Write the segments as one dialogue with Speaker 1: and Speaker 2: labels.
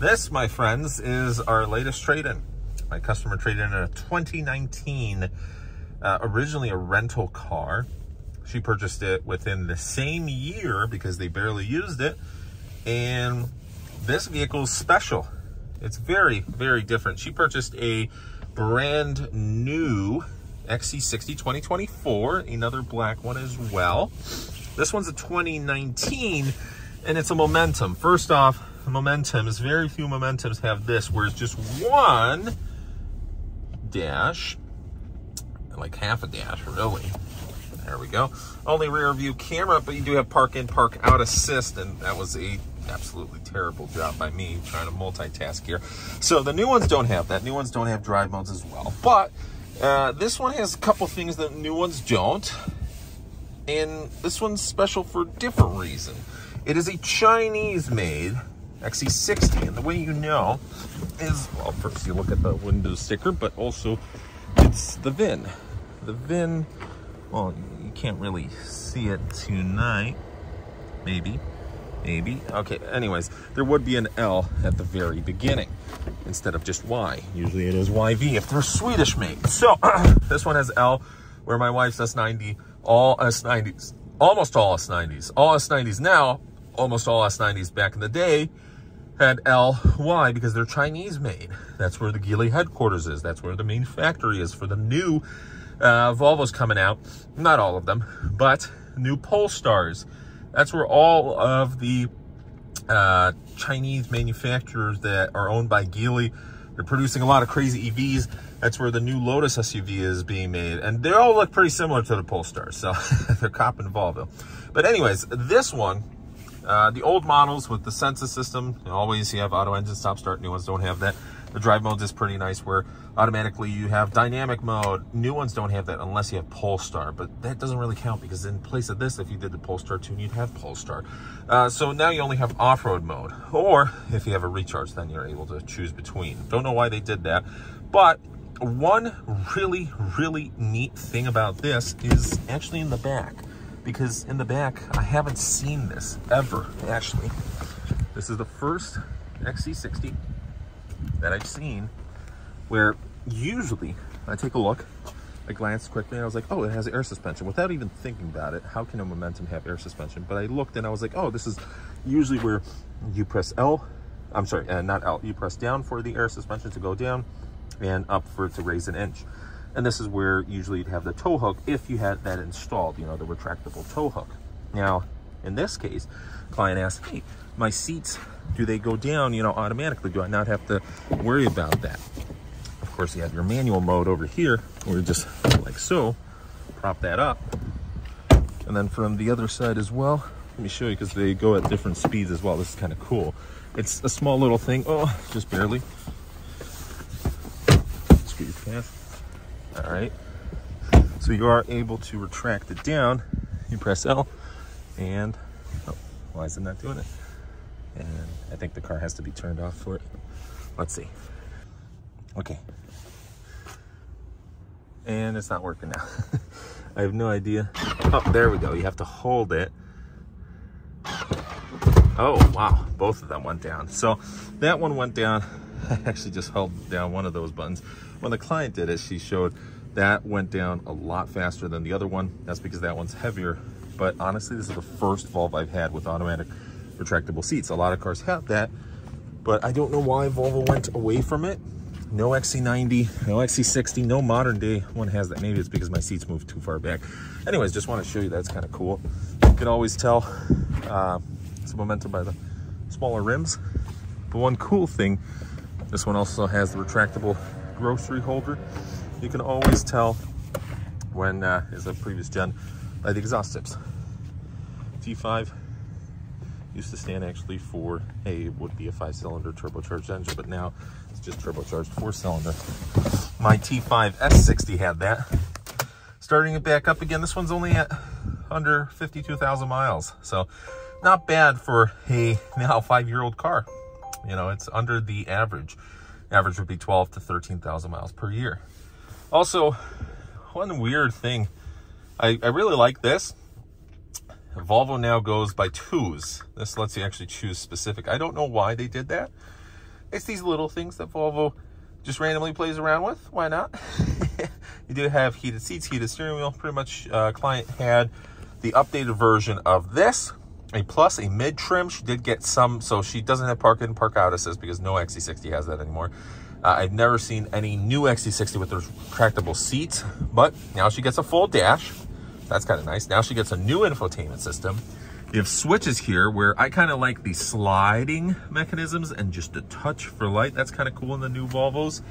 Speaker 1: This, my friends, is our latest trade-in. My customer traded in a 2019, uh, originally a rental car. She purchased it within the same year because they barely used it. And this vehicle is special. It's very, very different. She purchased a brand new XC60 2024, another black one as well. This one's a 2019 and it's a Momentum. First off, Momentums, very few Momentums have this, where it's just one dash, like half a dash, really. There we go. Only rear view camera, but you do have park in, park out assist, and that was a absolutely terrible job by me trying to multitask here. So the new ones don't have that. New ones don't have drive modes as well. But uh, this one has a couple things that new ones don't. And this one's special for a different reason. It is a Chinese-made XC60. And the way you know is, well, first you look at the window sticker, but also it's the VIN. The VIN, well, you can't really see it tonight. Maybe, maybe. Okay, anyways, there would be an L at the very beginning instead of just Y. Usually it is YV if they're Swedish made. So this one has L, where my wife's S90, all S90s, almost all S90s. All S90s now, almost all S90s back in the day, had L. Why? Because they're Chinese made. That's where the Geely headquarters is. That's where the main factory is for the new uh, Volvos coming out. Not all of them, but new Polestars. That's where all of the uh, Chinese manufacturers that are owned by Geely, they're producing a lot of crazy EVs. That's where the new Lotus SUV is being made. And they all look pretty similar to the Polestars. So they're copping Volvo. But anyways, this one uh, the old models with the Sensus system, always you have auto engine stop start. New ones don't have that. The drive mode is pretty nice where automatically you have dynamic mode. New ones don't have that unless you have Polestar, but that doesn't really count because in place of this, if you did the Polestar tune, you'd have Polestar. Uh, so now you only have off-road mode, or if you have a recharge, then you're able to choose between. Don't know why they did that, but one really, really neat thing about this is actually in the back because in the back, I haven't seen this ever, actually. This is the first XC60 that I've seen where usually I take a look, I glance quickly, and I was like, oh, it has air suspension. Without even thinking about it, how can a Momentum have air suspension? But I looked and I was like, oh, this is usually where you press L, I'm sorry, uh, not L, you press down for the air suspension to go down and up for it to raise an inch. And this is where usually you'd have the tow hook if you had that installed, you know, the retractable tow hook. Now, in this case, client asked, hey, my seats, do they go down, you know, automatically? Do I not have to worry about that? Of course, you have your manual mode over here, where you just like so, prop that up. And then from the other side as well, let me show you because they go at different speeds as well. This is kind of cool. It's a small little thing. Oh, just barely. Squeeze past. All right. So you are able to retract it down. You press L and, oh, why is it not doing it? And I think the car has to be turned off for it. Let's see. Okay. And it's not working now. I have no idea. Oh, there we go. You have to hold it. Oh, wow. Both of them went down. So that one went down. I actually just held down one of those buttons. When the client did it, she showed that went down a lot faster than the other one. That's because that one's heavier. But honestly, this is the first Volvo I've had with automatic retractable seats. A lot of cars have that, but I don't know why Volvo went away from it. No XC90, no XC60, no modern day one has that. Maybe it's because my seats moved too far back. Anyways, just want to show you that's kind of cool. You can always tell uh, it's momentum by the smaller rims. But one cool thing, this one also has the retractable grocery holder. You can always tell when, uh, is a previous gen, by the exhaust tips. T5 used to stand actually for a would be a five cylinder turbocharged engine, but now it's just turbocharged four cylinder. My T5 S60 had that. Starting it back up again, this one's only at under 52,000 miles. So not bad for a now five year old car. You know, it's under the average. Average would be 12 to 13,000 miles per year. Also, one weird thing, I, I really like this. Volvo now goes by twos. This lets you actually choose specific. I don't know why they did that. it's these little things that Volvo just randomly plays around with. Why not? you do have heated seats, heated steering wheel. Pretty much uh, client had the updated version of this, a plus, a mid trim. She did get some, so she doesn't have park in, park out assist because no XC60 has that anymore. Uh, I've never seen any new XC60 with those retractable seats, but now she gets a full dash. That's kind of nice. Now she gets a new infotainment system. You have switches here where I kind of like the sliding mechanisms and just a touch for light. That's kind of cool in the new Volvos.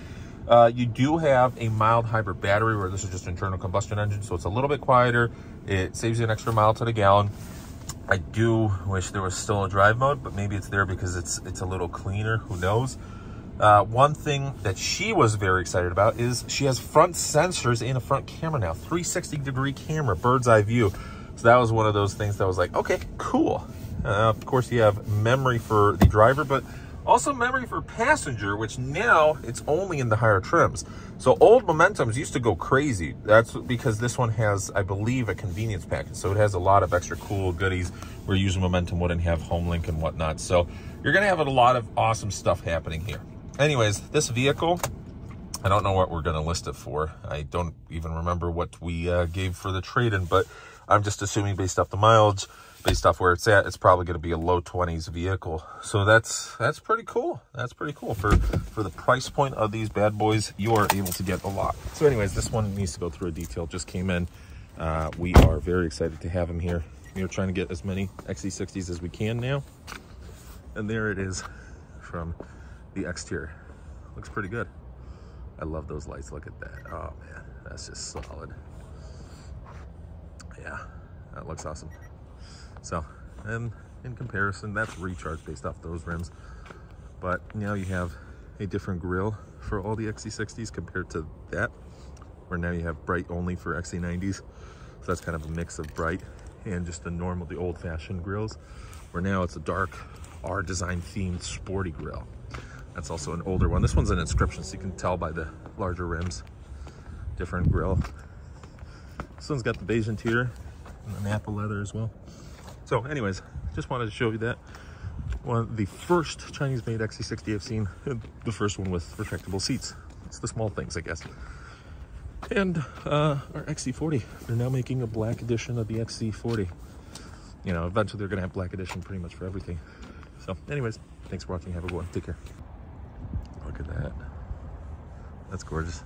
Speaker 1: Uh, you do have a mild hybrid battery where this is just internal combustion engine, so it's a little bit quieter. It saves you an extra mile to the gallon. I do wish there was still a drive mode, but maybe it's there because it's it's a little cleaner. Who knows? Uh, one thing that she was very excited about is she has front sensors and a front camera now, 360 degree camera, bird's eye view. So that was one of those things that was like, okay, cool. Uh, of course, you have memory for the driver, but also memory for passenger, which now it's only in the higher trims. So old Momentums used to go crazy. That's because this one has, I believe, a convenience package. So it has a lot of extra cool goodies where using Momentum wouldn't have home link and whatnot. So you're gonna have a lot of awesome stuff happening here anyways, this vehicle, I don't know what we're going to list it for. I don't even remember what we uh, gave for the trade-in, but I'm just assuming based off the mileage, based off where it's at, it's probably going to be a low 20s vehicle. So that's that's pretty cool. That's pretty cool. For, for the price point of these bad boys, you are able to get a lot. So anyways, this one needs to go through a detail. Just came in. Uh, we are very excited to have him here. We are trying to get as many XC60s as we can now. And there it is from the exterior. Looks pretty good. I love those lights. Look at that. Oh man, that's just solid. Yeah, that looks awesome. So, and in comparison, that's recharge based off those rims. But now you have a different grill for all the XC60s compared to that, where now you have bright only for XC90s. So that's kind of a mix of bright and just the normal, the old fashioned grills, where now it's a dark R design themed sporty grill. That's also an older one. This one's an inscription, so you can tell by the larger rims. Different grill. This one's got the beige interior and the Nappa leather as well. So anyways, just wanted to show you that. One of the first Chinese-made XC60 I've seen. The first one with retractable seats. It's the small things, I guess. And uh, our XC40. They're now making a black edition of the XC40. You know, eventually they're going to have black edition pretty much for everything. So anyways, thanks for watching. Have a good one. Take care. Look at that. That's gorgeous.